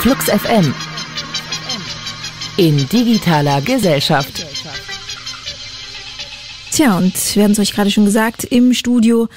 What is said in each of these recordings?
Flux FM in digitaler Gesellschaft. Tja, und wir haben es euch gerade schon gesagt, im Studio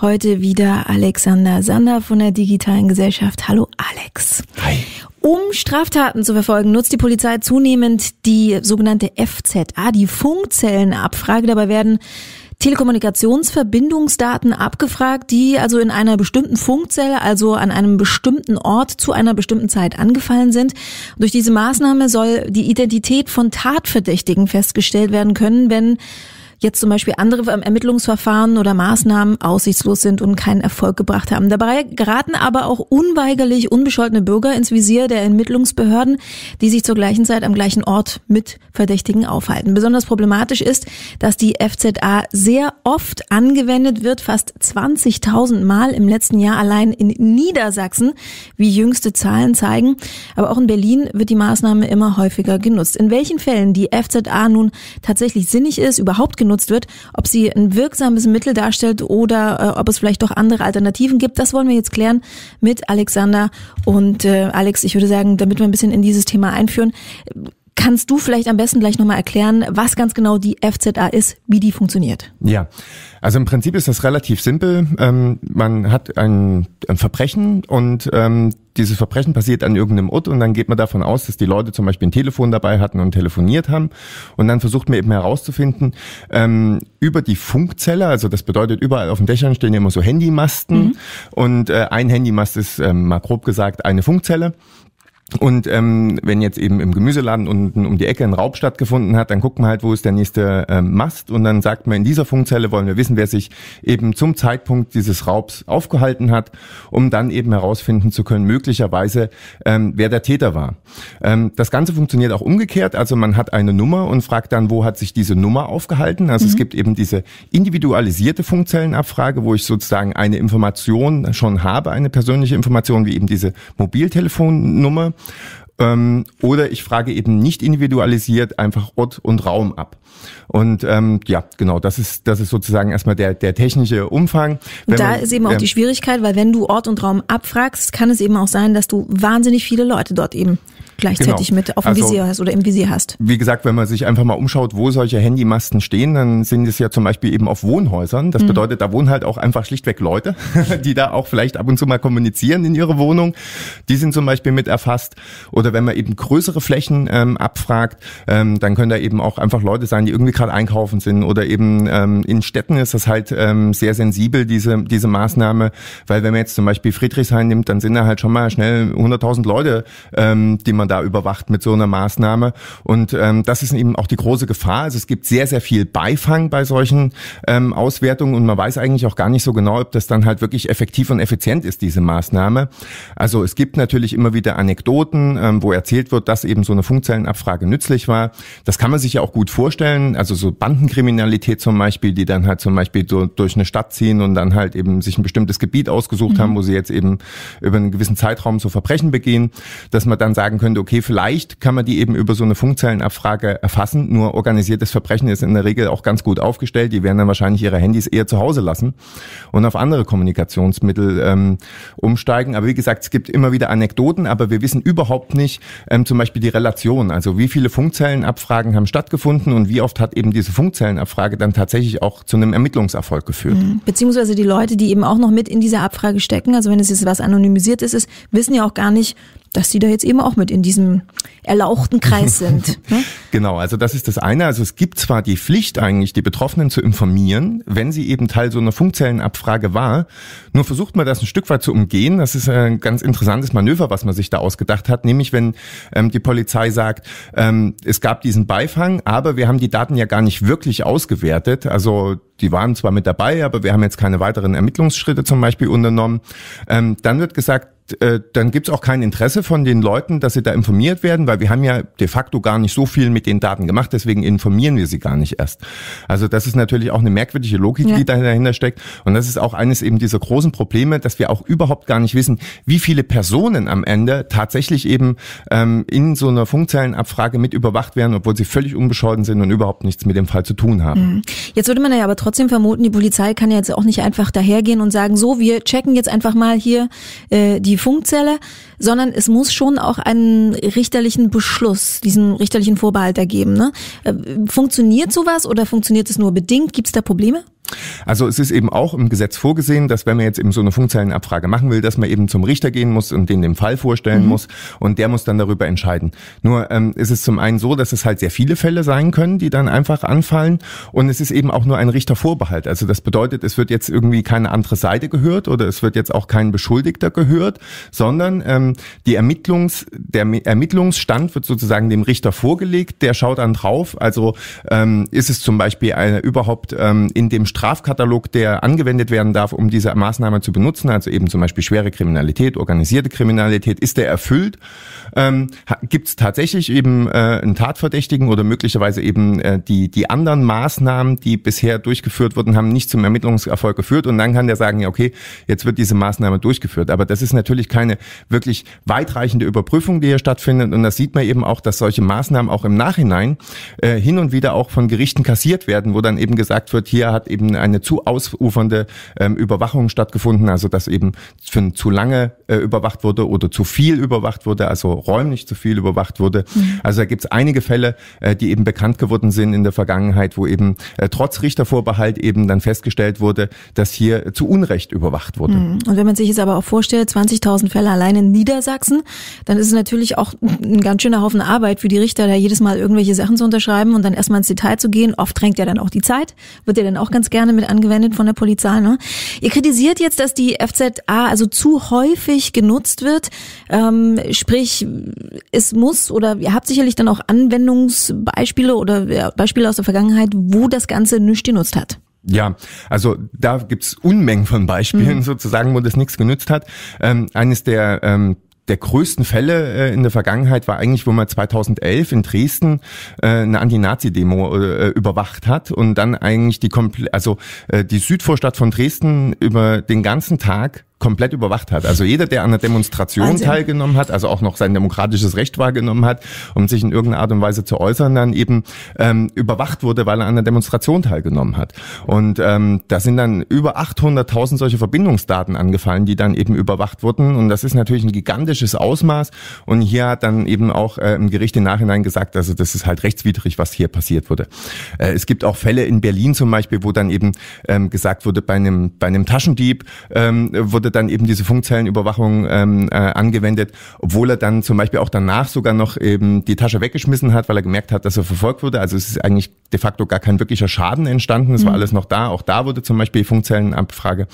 heute wieder Alexander Sander von der digitalen Gesellschaft. Hallo Alex. Hi. Um Straftaten zu verfolgen, nutzt die Polizei zunehmend die sogenannte FZA, die Funkzellenabfrage. Dabei werden Telekommunikationsverbindungsdaten abgefragt, die also in einer bestimmten Funkzelle, also an einem bestimmten Ort zu einer bestimmten Zeit angefallen sind. Durch diese Maßnahme soll die Identität von Tatverdächtigen festgestellt werden können, wenn jetzt zum Beispiel andere Ermittlungsverfahren oder Maßnahmen aussichtslos sind und keinen Erfolg gebracht haben. Dabei geraten aber auch unweigerlich unbescholtene Bürger ins Visier der Ermittlungsbehörden, die sich zur gleichen Zeit am gleichen Ort mit Verdächtigen aufhalten. Besonders problematisch ist, dass die FZA sehr oft angewendet wird, fast 20.000 Mal im letzten Jahr allein in Niedersachsen, wie jüngste Zahlen zeigen. Aber auch in Berlin wird die Maßnahme immer häufiger genutzt. In welchen Fällen die FZA nun tatsächlich sinnig ist, überhaupt genutzt genutzt wird, ob sie ein wirksames Mittel darstellt oder äh, ob es vielleicht doch andere Alternativen gibt. Das wollen wir jetzt klären mit Alexander und äh, Alex. Ich würde sagen, damit wir ein bisschen in dieses Thema einführen, Kannst du vielleicht am besten gleich nochmal erklären, was ganz genau die FZA ist, wie die funktioniert? Ja, also im Prinzip ist das relativ simpel. Ähm, man hat ein, ein Verbrechen und ähm, dieses Verbrechen passiert an irgendeinem Ort und dann geht man davon aus, dass die Leute zum Beispiel ein Telefon dabei hatten und telefoniert haben und dann versucht man eben herauszufinden, ähm, über die Funkzelle, also das bedeutet überall auf den Dächern stehen immer so Handymasten mhm. und äh, ein Handymast ist ähm, mal grob gesagt eine Funkzelle und ähm, wenn jetzt eben im Gemüseladen unten um die Ecke ein Raub stattgefunden hat, dann guckt man halt, wo ist der nächste ähm, Mast und dann sagt man, in dieser Funkzelle wollen wir wissen, wer sich eben zum Zeitpunkt dieses Raubs aufgehalten hat, um dann eben herausfinden zu können, möglicherweise, ähm, wer der Täter war. Ähm, das Ganze funktioniert auch umgekehrt, also man hat eine Nummer und fragt dann, wo hat sich diese Nummer aufgehalten. Also mhm. es gibt eben diese individualisierte Funkzellenabfrage, wo ich sozusagen eine Information schon habe, eine persönliche Information, wie eben diese Mobiltelefonnummer ähm, oder ich frage eben nicht individualisiert einfach Ort und Raum ab. Und ähm, ja, genau, das ist das ist sozusagen erstmal der der technische Umfang. Wenn da man, ist eben auch ähm, die Schwierigkeit, weil wenn du Ort und Raum abfragst, kann es eben auch sein, dass du wahnsinnig viele Leute dort eben gleichzeitig genau. mit auf dem also, Visier hast oder im Visier hast. Wie gesagt, wenn man sich einfach mal umschaut, wo solche Handymasten stehen, dann sind es ja zum Beispiel eben auf Wohnhäusern. Das mhm. bedeutet, da wohnen halt auch einfach schlichtweg Leute, die da auch vielleicht ab und zu mal kommunizieren in ihrer Wohnung. Die sind zum Beispiel mit erfasst. Oder wenn man eben größere Flächen ähm, abfragt, ähm, dann können da eben auch einfach Leute sein, die irgendwie gerade einkaufen sind. Oder eben ähm, in Städten ist das halt ähm, sehr sensibel, diese, diese Maßnahme. Weil wenn man jetzt zum Beispiel Friedrichshain nimmt, dann sind da halt schon mal schnell 100.000 Leute, ähm, die man da überwacht mit so einer Maßnahme. Und ähm, das ist eben auch die große Gefahr. Also es gibt sehr, sehr viel Beifang bei solchen ähm, Auswertungen und man weiß eigentlich auch gar nicht so genau, ob das dann halt wirklich effektiv und effizient ist, diese Maßnahme. Also es gibt natürlich immer wieder Anekdoten, ähm, wo erzählt wird, dass eben so eine Funkzellenabfrage nützlich war. Das kann man sich ja auch gut vorstellen. Also so Bandenkriminalität zum Beispiel, die dann halt zum Beispiel so durch eine Stadt ziehen und dann halt eben sich ein bestimmtes Gebiet ausgesucht mhm. haben, wo sie jetzt eben über einen gewissen Zeitraum so Verbrechen begehen, dass man dann sagen könnte, okay, vielleicht kann man die eben über so eine Funkzellenabfrage erfassen. Nur organisiertes Verbrechen ist in der Regel auch ganz gut aufgestellt. Die werden dann wahrscheinlich ihre Handys eher zu Hause lassen und auf andere Kommunikationsmittel ähm, umsteigen. Aber wie gesagt, es gibt immer wieder Anekdoten, aber wir wissen überhaupt nicht ähm, zum Beispiel die Relation. Also wie viele Funkzellenabfragen haben stattgefunden und wie oft hat eben diese Funkzellenabfrage dann tatsächlich auch zu einem Ermittlungserfolg geführt. Mhm. Beziehungsweise die Leute, die eben auch noch mit in dieser Abfrage stecken, also wenn es jetzt was anonymisiert ist, ist wissen ja auch gar nicht, dass die da jetzt eben auch mit in diesem erlauchten Kreis sind. Ne? genau, also das ist das eine. Also es gibt zwar die Pflicht eigentlich, die Betroffenen zu informieren, wenn sie eben Teil so einer Funkzellenabfrage war, nur versucht man das ein Stück weit zu umgehen. Das ist ein ganz interessantes Manöver, was man sich da ausgedacht hat, nämlich wenn ähm, die Polizei sagt, ähm, es gab diesen Beifang, aber wir haben die Daten ja gar nicht wirklich ausgewertet. Also die waren zwar mit dabei, aber wir haben jetzt keine weiteren Ermittlungsschritte zum Beispiel unternommen. Ähm, dann wird gesagt, äh, dann gibt's auch kein Interesse von den Leuten, dass sie da informiert werden, weil wir haben ja de facto gar nicht so viel mit den Daten gemacht, deswegen informieren wir sie gar nicht erst. Also das ist natürlich auch eine merkwürdige Logik, ja. die dahinter steckt. Und das ist auch eines eben dieser großen Probleme, dass wir auch überhaupt gar nicht wissen, wie viele Personen am Ende tatsächlich eben ähm, in so einer Funkzellenabfrage mit überwacht werden, obwohl sie völlig unbescholten sind und überhaupt nichts mit dem Fall zu tun haben. Mhm. Jetzt würde man ja aber trotzdem trotzdem vermuten, die Polizei kann jetzt auch nicht einfach dahergehen und sagen, so, wir checken jetzt einfach mal hier äh, die Funkzelle, sondern es muss schon auch einen richterlichen Beschluss, diesen richterlichen Vorbehalt ergeben. Ne? Äh, funktioniert sowas oder funktioniert es nur bedingt? Gibt es da Probleme? Also es ist eben auch im Gesetz vorgesehen, dass wenn man jetzt eben so eine Funkzellenabfrage machen will, dass man eben zum Richter gehen muss und den den Fall vorstellen mhm. muss und der muss dann darüber entscheiden. Nur ähm, ist es zum einen so, dass es halt sehr viele Fälle sein können, die dann einfach anfallen und es ist eben auch nur ein Richtervorbehalt. Also das bedeutet, es wird jetzt irgendwie keine andere Seite gehört oder es wird jetzt auch kein Beschuldigter gehört, sondern ähm, die Ermittlungs, der Ermittlungsstand wird sozusagen dem Richter vorgelegt, der schaut dann drauf. Also ähm, ist es zum Beispiel eine, überhaupt ähm, in dem Strafkatalog, der angewendet werden darf, um diese Maßnahme zu benutzen, also eben zum Beispiel schwere Kriminalität, organisierte Kriminalität, ist der erfüllt? Ähm, Gibt es tatsächlich eben äh, einen Tatverdächtigen oder möglicherweise eben äh, die, die anderen Maßnahmen, die bisher durchgeführt wurden, haben nicht zum Ermittlungserfolg geführt und dann kann der sagen, ja okay, jetzt wird diese Maßnahme durchgeführt. Aber das ist natürlich keine wirklich weitreichende Überprüfung, die hier stattfindet und das sieht man eben auch, dass solche Maßnahmen auch im Nachhinein äh, hin und wieder auch von Gerichten kassiert werden, wo dann eben gesagt wird, hier hat eben eine zu ausufernde ähm, Überwachung stattgefunden, also dass eben für zu lange äh, überwacht wurde oder zu viel überwacht wurde, also räumlich zu viel überwacht wurde. Mhm. Also da gibt es einige Fälle, äh, die eben bekannt geworden sind in der Vergangenheit, wo eben äh, trotz Richtervorbehalt eben dann festgestellt wurde, dass hier zu Unrecht überwacht wurde. Mhm. Und wenn man sich jetzt aber auch vorstellt, 20.000 Fälle allein in Niedersachsen, dann ist es natürlich auch ein ganz schöner Haufen Arbeit für die Richter, da jedes Mal irgendwelche Sachen zu unterschreiben und dann erstmal ins Detail zu gehen. Oft drängt ja dann auch die Zeit, wird ja dann auch ganz gerne mit angewendet von der Polizei. Ne? Ihr kritisiert jetzt, dass die FZA also zu häufig genutzt wird. Ähm, sprich, es muss oder ihr habt sicherlich dann auch Anwendungsbeispiele oder Beispiele aus der Vergangenheit, wo das Ganze nichts genutzt hat. Ja, also da gibt's Unmengen von Beispielen mhm. sozusagen, wo das nichts genützt hat. Ähm, eines der ähm, der größten Fälle äh, in der Vergangenheit war eigentlich, wo man 2011 in Dresden äh, eine Anti-Nazi-Demo äh, überwacht hat und dann eigentlich die komple also äh, die Südvorstadt von Dresden über den ganzen Tag komplett überwacht hat. Also jeder, der an einer Demonstration Wahnsinn. teilgenommen hat, also auch noch sein demokratisches Recht wahrgenommen hat, um sich in irgendeiner Art und Weise zu äußern, dann eben ähm, überwacht wurde, weil er an einer Demonstration teilgenommen hat. Und ähm, da sind dann über 800.000 solche Verbindungsdaten angefallen, die dann eben überwacht wurden. Und das ist natürlich ein gigantisches Ausmaß. Und hier hat dann eben auch äh, im Gericht im Nachhinein gesagt, also das ist halt rechtswidrig, was hier passiert wurde. Äh, es gibt auch Fälle in Berlin zum Beispiel, wo dann eben ähm, gesagt wurde, bei einem, bei einem Taschendieb ähm, wurde wurde dann eben diese Funkzellenüberwachung ähm, äh, angewendet, obwohl er dann zum Beispiel auch danach sogar noch eben die Tasche weggeschmissen hat, weil er gemerkt hat, dass er verfolgt wurde. Also es ist eigentlich de facto gar kein wirklicher Schaden entstanden. Es mhm. war alles noch da. Auch da wurde zum Beispiel Funkzellenabfrage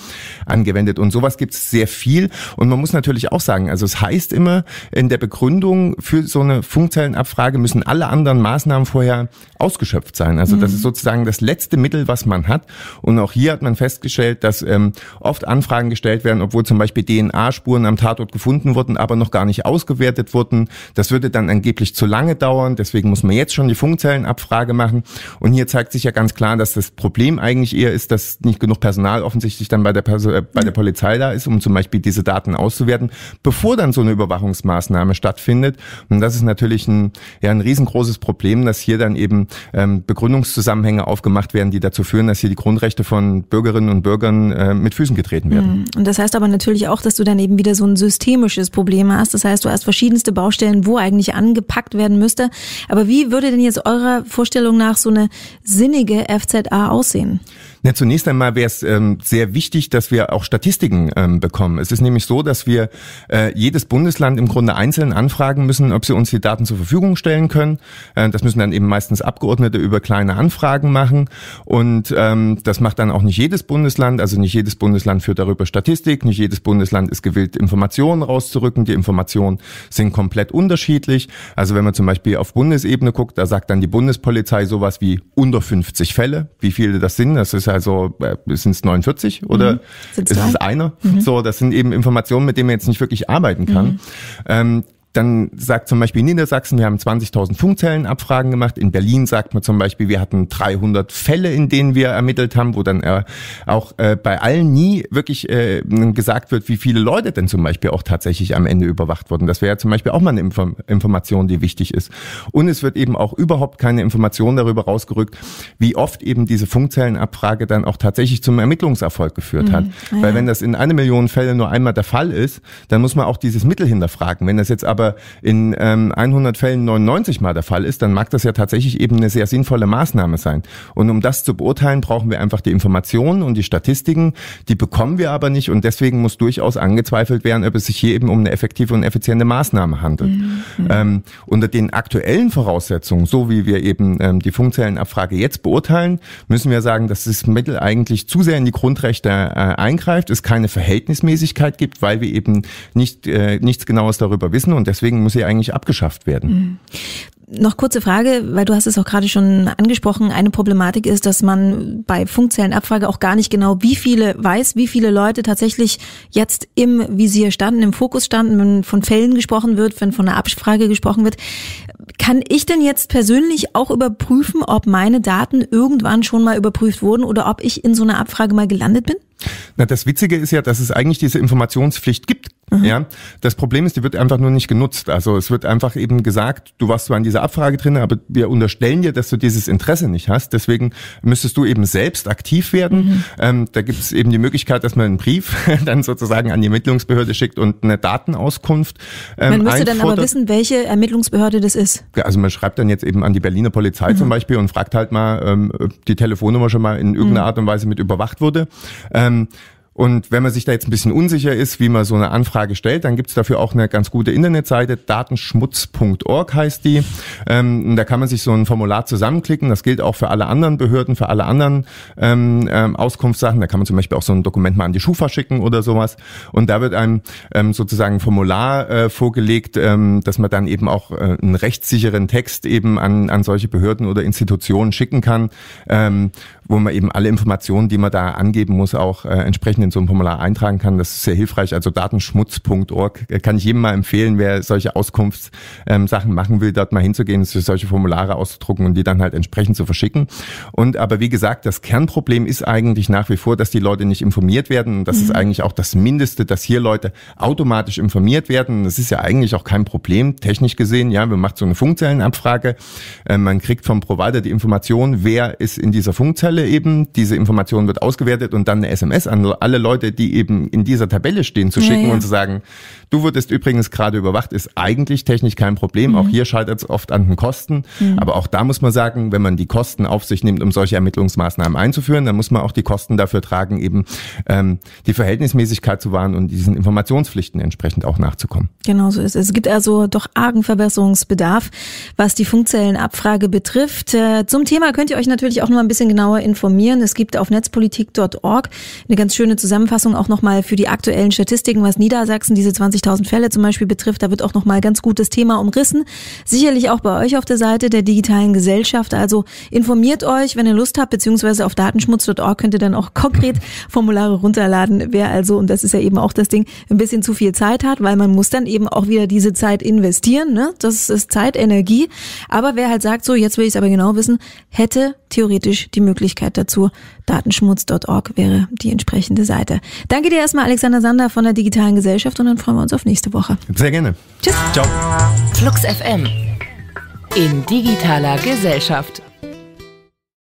angewendet. Und sowas gibt es sehr viel. Und man muss natürlich auch sagen, also es heißt immer in der Begründung für so eine Funkzellenabfrage müssen alle anderen Maßnahmen vorher ausgeschöpft sein. Also mhm. das ist sozusagen das letzte Mittel, was man hat. Und auch hier hat man festgestellt, dass ähm, oft Anfragen gestellt werden, obwohl zum Beispiel DNA-Spuren am Tatort gefunden wurden, aber noch gar nicht ausgewertet wurden. Das würde dann angeblich zu lange dauern. Deswegen muss man jetzt schon die Funkzellenabfrage machen. Und hier zeigt sich ja ganz klar, dass das Problem eigentlich eher ist, dass nicht genug Personal offensichtlich dann bei der, Perso äh, bei der Polizei da ist, um zum Beispiel diese Daten auszuwerten, bevor dann so eine Überwachungsmaßnahme stattfindet. Und das ist natürlich ein, ja, ein riesengroßes Problem, dass hier dann eben ähm, Begründungszusammenhänge aufgemacht werden, die dazu führen, dass hier die Grundrechte von Bürgerinnen und Bürgern äh, mit Füßen getreten werden. Und das heißt heißt aber natürlich auch, dass du dann eben wieder so ein systemisches Problem hast. Das heißt, du hast verschiedenste Baustellen, wo eigentlich angepackt werden müsste. Aber wie würde denn jetzt eurer Vorstellung nach so eine sinnige FZA aussehen? Na, zunächst einmal wäre es ähm, sehr wichtig, dass wir auch Statistiken ähm, bekommen. Es ist nämlich so, dass wir äh, jedes Bundesland im Grunde einzeln anfragen müssen, ob sie uns die Daten zur Verfügung stellen können. Äh, das müssen dann eben meistens Abgeordnete über kleine Anfragen machen. Und ähm, das macht dann auch nicht jedes Bundesland. Also nicht jedes Bundesland führt darüber Statistik. Nicht jedes Bundesland ist gewillt, Informationen rauszurücken. Die Informationen sind komplett unterschiedlich. Also wenn man zum Beispiel auf Bundesebene guckt, da sagt dann die Bundespolizei sowas wie unter 50 Fälle. Wie viele das sind, das ist also sind es 49 oder mhm. ist es einer? Mhm. So, das sind eben Informationen, mit denen man jetzt nicht wirklich arbeiten kann. Mhm. Ähm, dann sagt zum Beispiel Niedersachsen, wir haben 20.000 Funkzellenabfragen gemacht. In Berlin sagt man zum Beispiel, wir hatten 300 Fälle, in denen wir ermittelt haben, wo dann äh, auch äh, bei allen nie wirklich äh, gesagt wird, wie viele Leute denn zum Beispiel auch tatsächlich am Ende überwacht wurden. Das wäre ja zum Beispiel auch mal eine Inform Information, die wichtig ist. Und es wird eben auch überhaupt keine Information darüber rausgerückt, wie oft eben diese Funkzellenabfrage dann auch tatsächlich zum Ermittlungserfolg geführt hat. Mhm. Ah, Weil wenn das in eine Million Fälle nur einmal der Fall ist, dann muss man auch dieses Mittel hinterfragen. Wenn das jetzt aber in ähm, 100 Fällen 99 mal der Fall ist, dann mag das ja tatsächlich eben eine sehr sinnvolle Maßnahme sein. Und um das zu beurteilen, brauchen wir einfach die Informationen und die Statistiken. Die bekommen wir aber nicht und deswegen muss durchaus angezweifelt werden, ob es sich hier eben um eine effektive und effiziente Maßnahme handelt. Mhm. Ähm, unter den aktuellen Voraussetzungen, so wie wir eben ähm, die Funkzellenabfrage jetzt beurteilen, müssen wir sagen, dass das Mittel eigentlich zu sehr in die Grundrechte äh, eingreift, es keine Verhältnismäßigkeit gibt, weil wir eben nicht äh, nichts Genaues darüber wissen und deswegen muss sie eigentlich abgeschafft werden. Mhm. Noch kurze Frage, weil du hast es auch gerade schon angesprochen. Eine Problematik ist, dass man bei Funkzellenabfrage auch gar nicht genau, wie viele weiß, wie viele Leute tatsächlich jetzt im Visier standen, im Fokus standen, wenn von Fällen gesprochen wird, wenn von einer Abfrage gesprochen wird. Kann ich denn jetzt persönlich auch überprüfen, ob meine Daten irgendwann schon mal überprüft wurden oder ob ich in so einer Abfrage mal gelandet bin? Na, das Witzige ist ja, dass es eigentlich diese Informationspflicht gibt. Mhm. Ja, das Problem ist, die wird einfach nur nicht genutzt. Also es wird einfach eben gesagt, du warst zwar in dieser Abfrage drin, aber wir unterstellen dir, dass du dieses Interesse nicht hast. Deswegen müsstest du eben selbst aktiv werden. Mhm. Ähm, da gibt es eben die Möglichkeit, dass man einen Brief dann sozusagen an die Ermittlungsbehörde schickt und eine Datenauskunft. Ähm, man müsste einfordert. dann aber wissen, welche Ermittlungsbehörde das ist. Also man schreibt dann jetzt eben an die Berliner Polizei mhm. zum Beispiel und fragt halt mal, ähm, ob die Telefonnummer schon mal in irgendeiner mhm. Art und Weise mit überwacht wurde. Ähm, und wenn man sich da jetzt ein bisschen unsicher ist, wie man so eine Anfrage stellt, dann gibt's dafür auch eine ganz gute Internetseite, datenschmutz.org heißt die. Ähm, da kann man sich so ein Formular zusammenklicken. Das gilt auch für alle anderen Behörden, für alle anderen ähm, ähm, Auskunftssachen. Da kann man zum Beispiel auch so ein Dokument mal an die Schufa schicken oder sowas. Und da wird einem ähm, sozusagen ein Formular äh, vorgelegt, ähm, dass man dann eben auch äh, einen rechtssicheren Text eben an, an solche Behörden oder Institutionen schicken kann, ähm, wo man eben alle Informationen, die man da angeben muss, auch äh, entsprechend in so ein Formular eintragen kann. Das ist sehr hilfreich. Also datenschmutz.org äh, kann ich jedem mal empfehlen, wer solche Auskunftssachen ähm, machen will, dort mal hinzugehen, solche Formulare auszudrucken und die dann halt entsprechend zu verschicken. Und aber wie gesagt, das Kernproblem ist eigentlich nach wie vor, dass die Leute nicht informiert werden. Und das mhm. ist eigentlich auch das Mindeste, dass hier Leute automatisch informiert werden. Das ist ja eigentlich auch kein Problem, technisch gesehen. Ja, man macht so eine Funkzellenabfrage. Äh, man kriegt vom Provider die Information, wer ist in dieser Funkzelle eben. Diese Information wird ausgewertet und dann eine SMS an alle Leute, die eben in dieser Tabelle stehen, zu schicken ja, ja. und zu sagen, du wurdest übrigens gerade überwacht, ist eigentlich technisch kein Problem. Mhm. Auch hier scheitert es oft an den Kosten. Mhm. Aber auch da muss man sagen, wenn man die Kosten auf sich nimmt, um solche Ermittlungsmaßnahmen einzuführen, dann muss man auch die Kosten dafür tragen, eben ähm, die Verhältnismäßigkeit zu wahren und diesen Informationspflichten entsprechend auch nachzukommen. Genau so ist es. Es gibt also doch argen Verbesserungsbedarf, was die Funkzellenabfrage betrifft. Äh, zum Thema könnt ihr euch natürlich auch noch ein bisschen genauer informieren. Es gibt auf netzpolitik.org eine ganz schöne Zusammenfassung auch nochmal für die aktuellen Statistiken, was Niedersachsen diese 20.000 Fälle zum Beispiel betrifft. Da wird auch nochmal ganz gutes Thema umrissen. Sicherlich auch bei euch auf der Seite der digitalen Gesellschaft. Also informiert euch, wenn ihr Lust habt, beziehungsweise auf datenschmutz.org könnt ihr dann auch konkret Formulare runterladen. Wer also, und das ist ja eben auch das Ding, ein bisschen zu viel Zeit hat, weil man muss dann eben auch wieder diese Zeit investieren. Ne? Das ist Zeit, Energie. Aber wer halt sagt, so, jetzt will ich es aber genau wissen, hätte theoretisch die Möglichkeit dazu. Datenschmutz.org wäre die entsprechende Seite. Danke dir erstmal, Alexander Sander von der Digitalen Gesellschaft und dann freuen wir uns auf nächste Woche. Sehr gerne. Tschüss. Ciao. Flux FM in digitaler Gesellschaft.